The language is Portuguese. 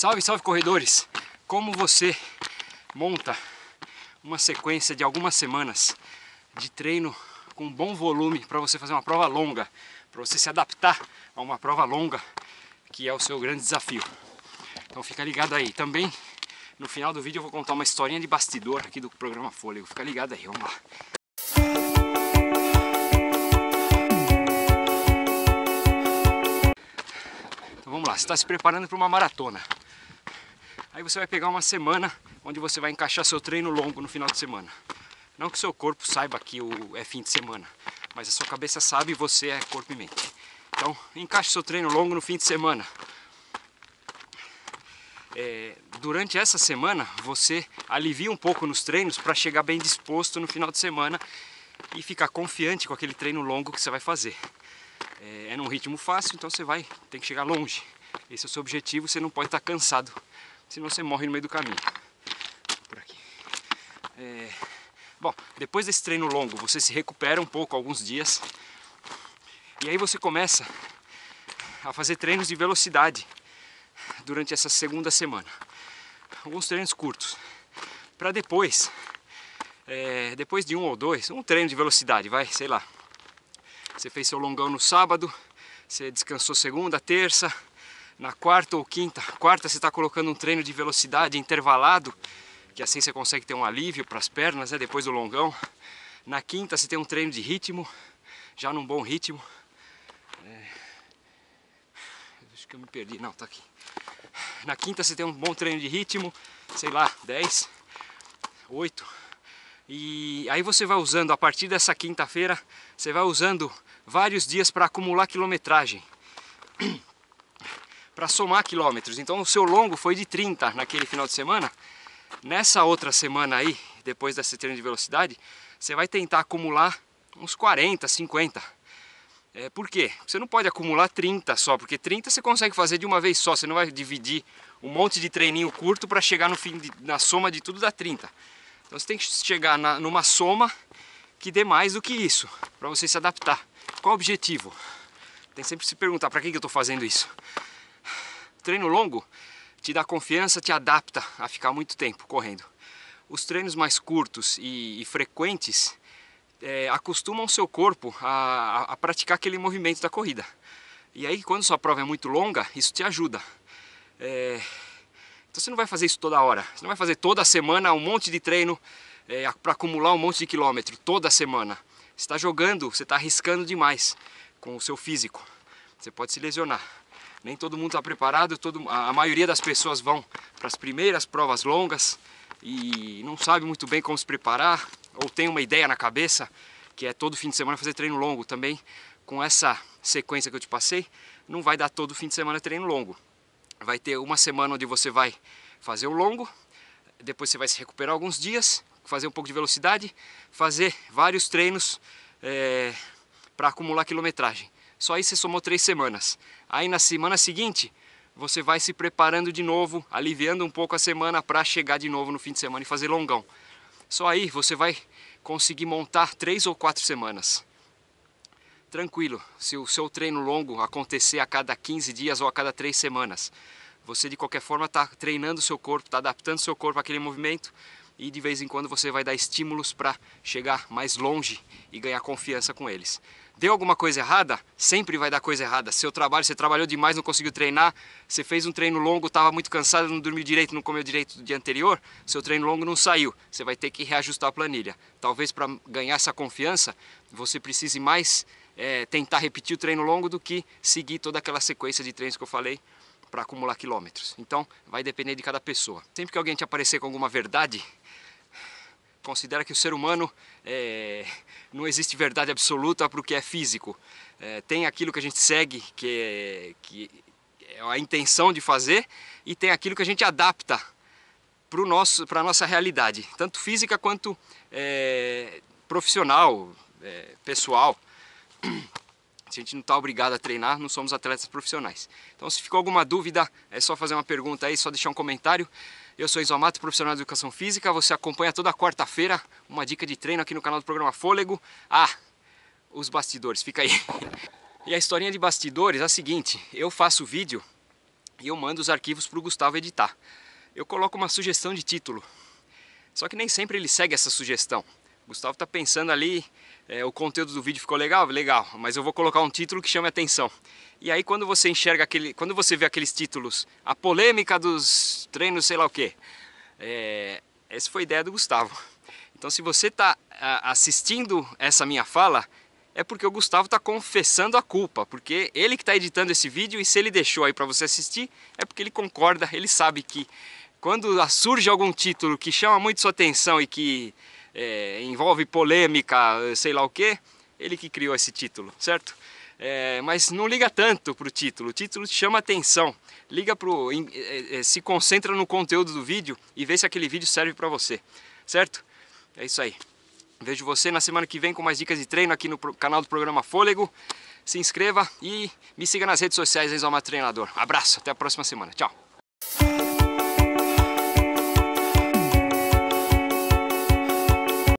Salve, salve corredores! Como você monta uma sequência de algumas semanas de treino com bom volume para você fazer uma prova longa, para você se adaptar a uma prova longa, que é o seu grande desafio. Então fica ligado aí. Também no final do vídeo eu vou contar uma historinha de bastidor aqui do programa Fôlego. Fica ligado aí, vamos lá. Então vamos lá, você está se preparando para uma maratona. Aí você vai pegar uma semana onde você vai encaixar seu treino longo no final de semana. Não que seu corpo saiba que o, é fim de semana, mas a sua cabeça sabe e você é corpo e mente. Então, encaixe seu treino longo no fim de semana. É, durante essa semana, você alivia um pouco nos treinos para chegar bem disposto no final de semana e ficar confiante com aquele treino longo que você vai fazer é, é num ritmo fácil, então você vai tem que chegar longe. Esse é o seu objetivo, você não pode estar cansado, senão você morre no meio do caminho. Por aqui. É, bom, depois desse treino longo, você se recupera um pouco, alguns dias, e aí você começa a fazer treinos de velocidade durante essa segunda semana. Alguns treinos curtos, para depois, é, depois de um ou dois, um treino de velocidade, vai, sei lá, você fez seu longão no sábado, você descansou segunda, terça, na quarta ou quinta, quarta você está colocando um treino de velocidade intervalado, que assim você consegue ter um alívio para as pernas, né, depois do longão. Na quinta você tem um treino de ritmo, já num bom ritmo. É... Acho que eu me perdi, não, tá aqui. Na quinta você tem um bom treino de ritmo, sei lá, 10, 8. E aí você vai usando, a partir dessa quinta-feira, você vai usando vários dias para acumular quilometragem, para somar quilômetros. Então o seu longo foi de 30 naquele final de semana. Nessa outra semana aí, depois desse treino de velocidade, você vai tentar acumular uns 40, 50. É, por quê? Você não pode acumular 30 só, porque 30 você consegue fazer de uma vez só, você não vai dividir um monte de treininho curto para chegar no fim, de, na soma de tudo dá 30. Então você tem que chegar na, numa soma que dê mais do que isso, para você se adaptar. Qual o objetivo? Tem sempre que se perguntar, para que, que eu estou fazendo isso? Treino longo te dá confiança, te adapta a ficar muito tempo correndo. Os treinos mais curtos e, e frequentes é, acostumam o seu corpo a, a, praticar aquele movimento da corrida. E aí, quando sua prova é muito longa, isso te ajuda. É, então você não vai fazer isso toda hora. Você não vai fazer toda semana um monte de treino é, para acumular um monte de quilômetro toda semana está jogando, você está arriscando demais com o seu físico. Você pode se lesionar. Nem todo mundo está preparado, todo, a maioria das pessoas vão para as primeiras provas longas e não sabe muito bem como se preparar, ou tem uma ideia na cabeça, que é todo fim de semana fazer treino longo também. Com essa sequência que eu te passei, não vai dar todo fim de semana treino longo. Vai ter uma semana onde você vai fazer o longo, depois você vai se recuperar alguns dias fazer um pouco de velocidade, fazer vários treinos é, para acumular quilometragem. Só aí você somou três semanas. Aí na semana seguinte você vai se preparando de novo, aliviando um pouco a semana para chegar de novo no fim de semana e fazer longão. Só aí você vai conseguir montar três ou quatro semanas. Tranquilo, se o seu treino longo acontecer a cada 15 dias ou a cada três semanas, você de qualquer forma está treinando seu corpo, está adaptando seu corpo àquele movimento, e de vez em quando você vai dar estímulos para chegar mais longe e ganhar confiança com eles. Deu alguma coisa errada? Sempre vai dar coisa errada. Seu trabalho, você trabalhou demais, não conseguiu treinar, você fez um treino longo, estava muito cansado, não dormiu direito, não comeu direito no dia anterior, seu treino longo não saiu. Você vai ter que reajustar a planilha. Talvez para ganhar essa confiança, você precise mais é, tentar repetir o treino longo do que seguir toda aquela sequência de treinos que eu falei para acumular quilômetros. Então, vai depender de cada pessoa. Sempre que alguém te aparecer com alguma verdade, considera que o ser humano é, não existe verdade absoluta para o que é físico. É, tem aquilo que a gente segue, que é, que é a intenção de fazer, e tem aquilo que a gente adapta para a nossa realidade, tanto física quanto é, profissional, é, pessoal. A gente não está obrigado a treinar, não somos atletas profissionais. Então, se ficou alguma dúvida, é só fazer uma pergunta aí, só deixar um comentário. Eu sou Enzo Amato, profissional de Educação Física. Você acompanha toda quarta-feira uma dica de treino aqui no canal do programa Fôlego. Ah, os bastidores, fica aí. E a historinha de bastidores é a seguinte, eu faço vídeo e eu mando os arquivos para o Gustavo editar. Eu coloco uma sugestão de título, só que nem sempre ele segue essa sugestão. Gustavo está pensando ali, é, o conteúdo do vídeo ficou legal? Legal, mas eu vou colocar um título que chame atenção. E aí quando você enxerga aquele, quando você vê aqueles títulos, a polêmica dos treinos sei lá o que, é, essa foi a ideia do Gustavo. Então se você está assistindo essa minha fala, é porque o Gustavo está confessando a culpa, porque ele que está editando esse vídeo e se ele deixou aí para você assistir, é porque ele concorda, ele sabe que quando surge algum título que chama muito sua atenção e que é, envolve polêmica, sei lá o que, ele que criou esse título, certo? É, mas não liga tanto para o título, o título te chama atenção, liga pro, é, é, se concentra no conteúdo do vídeo e vê se aquele vídeo serve para você, certo? É isso aí. Vejo você na semana que vem com mais dicas de treino aqui no canal do programa Fôlego. Se inscreva e me siga nas redes sociais, Exalma Treinador. Abraço, até a próxima semana. Tchau.